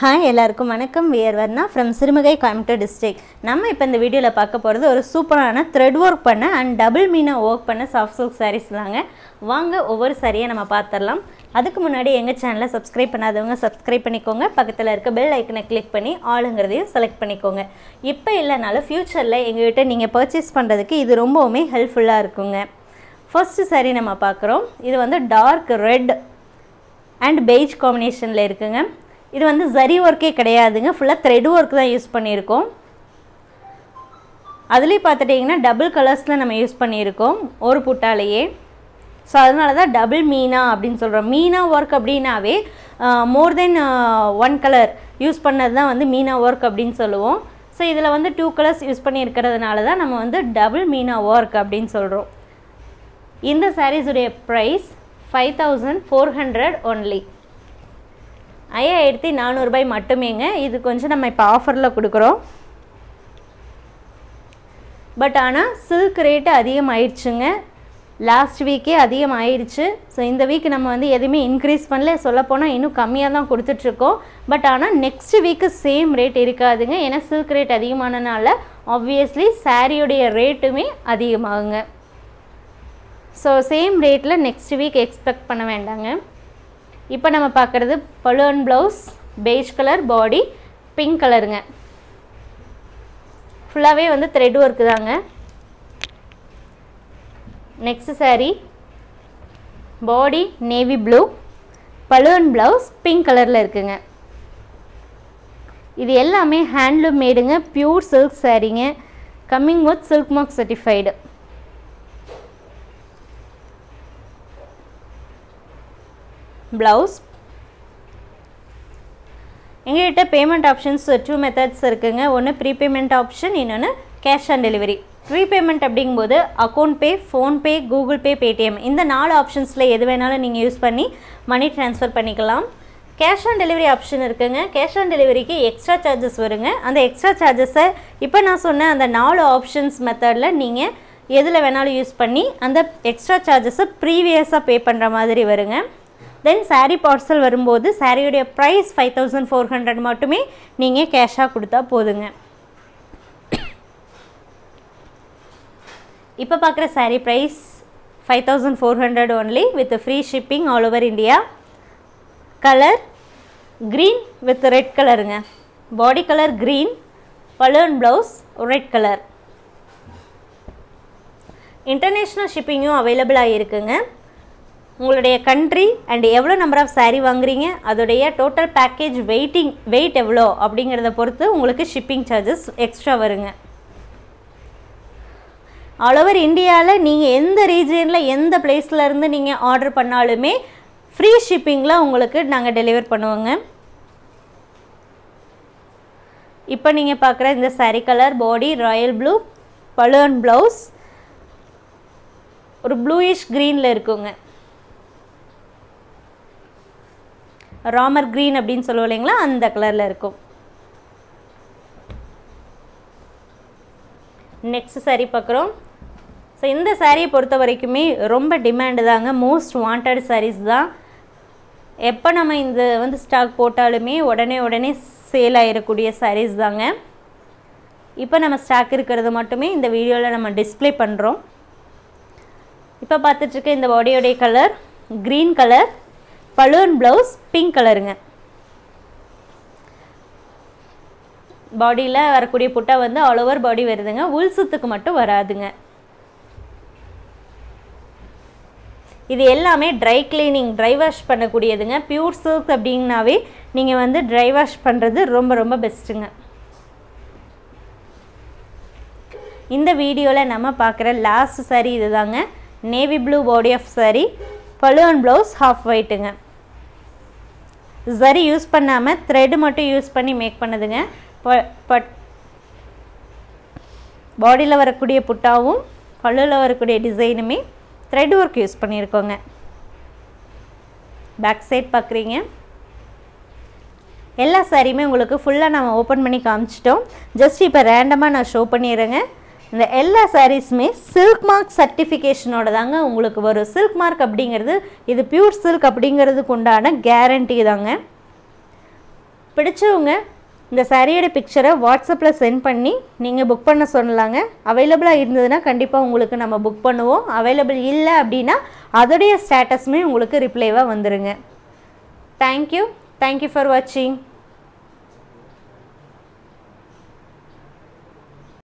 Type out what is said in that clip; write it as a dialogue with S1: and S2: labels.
S1: Hi எல்லாருக்கும் வணக்கம். We're Varna from Sirumugai Coimbatore district நம்ம இப்போ இந்த வீடியோவில் பார்க்க போகிறது ஒரு சூப்பரான த்ரெட் ஒர்க் பண்ண அண்ட் டபுள் மீனாக ஒர்க் பண்ண சாஃப்ட் சில்க் சாரீஸ் தாங்க. வாங்க ஒவ்வொரு சாரியை நம்ம பார்த்துடலாம் அதுக்கு முன்னாடி எங்கள் சேனலை சப்ஸ்கிரைப் பண்ணாதவங்க சப்ஸ்கிரைப் பண்ணிக்கோங்க. பக்கத்தில் இருக்க பெல் ஐக்கனை கிளிக் பண்ணி ஆளுங்கிறதையும் செலக்ட் பண்ணிக்கோங்க. இப்போ இல்லைனாலும் ஃப்யூச்சரில் எங்கள்கிட்ட நீங்கள் பர்ச்சேஸ் பண்ணுறதுக்கு இது ரொம்பவுமே ஹெல்ப்ஃபுல்லாக இருக்குங்க. ஃபர்ஸ்ட் saree நம்ம பார்க்குறோம். இது வந்து டார்க் ரெட் அண்ட் பெய்ஜ் காம்பினேஷனில் இருக்குங்க. இது வந்து ஜரி ஒர்க்கே கிடையாதுங்க. ஃபுல்லாக த்ரெட் ஒர்க் தான் யூஸ் பண்ணியிருக்கோம். அதுலேயும் பார்த்துட்டிங்கன்னா டபுள் கலர்ஸில் நம்ம யூஸ் பண்ணியிருக்கோம். ஒரு புட்டாலேயே. ஸோ அதனால தான் டபுள் மீனா அப்படின்னு சொல்கிறோம் மீனா ஒர்க் அப்படின்னாவே more than one colour use பண்ணது தான் வந்து மீனா ஒர்க் அப்படின்னு சொல்லுவோம். ஸோ இதில் வந்து டூ கலர்ஸ் யூஸ் பண்ணியிருக்கிறதுனால தான் நம்ம வந்து டபுள் மீனா ஒர்க் அப்படின்னு சொல்கிறோம் இந்த சாரீஸுடைய price five thousand four hundred only ஐயாயிரத்தி நானூறுபாய் மட்டுமேங்க. இது கொஞ்சம் நம்ம இப்போ ஆஃபரில் கொடுக்குறோம். பட் ஆனால் சில்க் ரேட்டு அதிகமாயிடுச்சுங்க. லாஸ்ட் வீக்கே அதிகமாகிடுச்சு ஸோ இந்த வீக் நம்ம வந்து எதுவுமே இன்க்ரீஸ் பண்ணல. சொல்லப்போனால் இன்னும் கம்மியாக தான் கொடுத்துட்ருக்கோம். பட் ஆனால் நெக்ஸ்ட் வீக்கு சேம் ரேட் இருக்காதுங்க. ஏன்னா சில்க் ரேட் அதிகமானனால ஆப்வியஸ்லி சாரியுடைய ரேட்டுமே அதிகமாகுங்க. ஸோ சேம் ரேட்டில் நெக்ஸ்ட் வீக் எக்ஸ்பெக்ட் பண்ண வேண்டாங்க. இப்போ நம்ம பார்க்குறது balloon blouse beige colour body pink கலருங்க ஃபுல்லாகவே வந்து த்ரெட் ஒர்க்கு தாங்க. Next saree body navy blue balloon blouse pink கலரில் இருக்குங்க. இது எல்லாமே ஹேண்ட்லூம் மேடுங்க pure silk சாரீங்க coming with silk mark certified blouse எங்கள்கிட்ட பேமெண்ட் ஆப்ஷன்ஸ் டூ மெத்தட்ஸ் இருக்குங்க. ஒன்று ப்ரீபேமெண்ட் ஆப்ஷன் இன்னொன்று கேஷ் ஆன் டெலிவரி ப்ரீபேமெண்ட் அப்படிங்கும்போது account pay PhonePe Google Pay Paytm இந்த நாலு ஆப்ஷன்ஸில் எது வேணாலும் நீங்கள் யூஸ் பண்ணி மணி ட்ரான்ஸ்ஃபர் பண்ணிக்கலாம். கேஷ் ஆன் டெலிவரி ஆப்ஷன் இருக்குங்க. கேஷ் ஆன் டெலிவரிக்கு எக்ஸ்ட்ரா சார்ஜஸ் வருங்க. அந்த எக்ஸ்ட்ரா சார்ஜஸை இப்போ நான் சொன்ன அந்த நாலு ஆப்ஷன்ஸ் மெத்தடில் நீங்கள் எதில் வேணாலும் யூஸ் பண்ணி அந்த எக்ஸ்ட்ரா சார்ஜஸை ப்ரீவியஸாக பே பண்ணுற மாதிரி வருங்க. தென் சாரீ பார்சல் வரும்போது சாரியுடைய price five thousand four hundred மட்டுமே நீங்கள் கேஷாக கொடுத்தா போதுங்க. இப்போ பார்க்குற sari price five thousand four hundred only with free shipping all over India colour green with red கலருங்க body colour green balloon blouse red colour international ஷிப்பிங்கும் அவைலபிளாக இருக்குங்க உங்களுடைய கண்ட்ரி அண்ட் எவ்வளோ நம்பர் ஆஃப் சாரீ வாங்குறீங்க? அதோடைய டோட்டல் பேக்கேஜ் வெயிட்டிங் வெயிட் எவ்வளோ? அப்படிங்கிறத பொறுத்து உங்களுக்கு ஷிப்பிங் சார்ஜஸ் எக்ஸ்ட்ரா வருங்க. ஆல் ஓவர் இந்தியாவில் நீங்கள் எந்த ரீஜியனில் எந்த பிளேஸில் இருந்து நீங்கள் ஆர்டர் பண்ணாலுமே ஃப்ரீ ஷிப்பிங்கில் உங்களுக்கு நாங்கள் டெலிவர் பண்ணுவோங்க. இப்போ நீங்கள் பார்க்குற இந்த sari colour body royal blue balloon blouse ஒரு ப்ளூயிஷ் க்ரீனில் இருக்குங்க. ராமர் க்ரீன் அப்படின்னு சொல்லுவோம் இல்லைங்களா? அந்த கலரில் இருக்கும். நெக்ஸ்ட் சாரீ பார்க்குறோம். ஸோ இந்த சாரியை பொறுத்த வரைக்குமே ரொம்ப டிமாண்டு தாங்க. மோஸ்ட் வாண்டட் சாரீஸ் தான். எப்போ நம்ம இந்த வந்து ஸ்டாக் போட்டாலுமே உடனே உடனே சேல் ஆகிடக்கூடிய சாரீஸ் தாங்க. இப்போ நம்ம ஸ்டாக் இருக்கிறது மட்டுமே இந்த வீடியோவில் நம்ம டிஸ்பிளே பண்ணுறோம் இப்போ பார்த்துட்ருக்க இந்த பாடியோடைய colour green colour balloon blouse pink கலருங்க பாடியில் வரக்கூடிய புட்டா வந்து ஆல் ஓவர் பாடி வருதுங்க. உள் சுத்துக்கு மட்டும் வராதுங்க. இது எல்லாமே ட்ரை கிளீனிங் ட்ரை வாஷ் பண்ணக்கூடியதுங்க. பியூர் சில்க் அப்படின்னாவே நீங்கள் வந்து ட்ரை வாஷ் பண்ணுறது ரொம்ப ரொம்ப பெஸ்ட்டுங்க இந்த வீடியோவில் நம்ம பார்க்குற லாஸ்ட் சாரீ இது தாங்க navy blue body of sari balloon blouse half ஒயிட்டுங்க சரி யூஸ் பண்ணாமல் த்ரெட்டு மட்டும் யூஸ் பண்ணி மேக் பண்ணுதுங்க. பட் பாடியில் வரக்கூடிய புட்டாவும் பல்லுவில் வரக்கூடிய டிசைனுமே த்ரெட் ஒர்க் யூஸ் பண்ணியிருக்கோங்க பேக் சைட் பார்க்குறீங்க எல்லா சாரியுமே உங்களுக்கு ஃபுல்லாக நம்ம ஓப்பன் பண்ணி காமிச்சிட்டோம். ஜஸ்ட் இப்போ ரேண்டமாக நான் ஷோ பண்ணிடுறேங்க. இந்த எல்லா சாரீஸுமே சில்க் மார்க் சர்டிஃபிகேஷனோட தாங்க உங்களுக்கு வரும். சில்க் மார்க் அப்படிங்கிறது இது பியூர் சில்க் அப்படிங்கிறதுக்கு உண்டான கேரண்டி தாங்க. பிடிச்சவங்க இந்த சாரியோட பிக்சரை வாட்ஸ்அப்பில் சென்ட் பண்ணி நீங்கள் புக் பண்ண சொல்லலாங்க அவைலபிளாக இருந்ததுன்னா கண்டிப்பாக உங்களுக்கு நம்ம புக் பண்ணுவோம். அவைலபிள் இல்லை அப்படின்னா அதோடைய ஸ்டேட்டஸுமே உங்களுக்கு ரிப்ளைவாக வந்துடுங்க தேங்க்யூ தேங்க்யூ ஃபார் வாட்சிங்